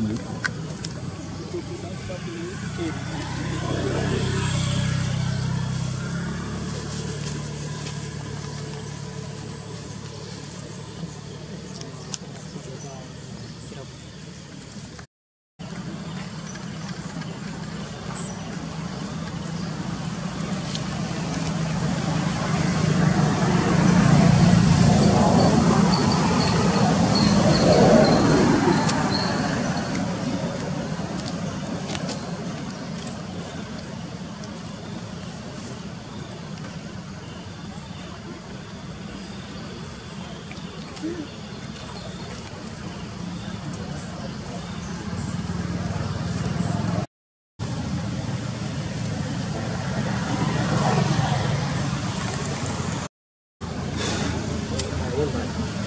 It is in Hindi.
मिल করবেন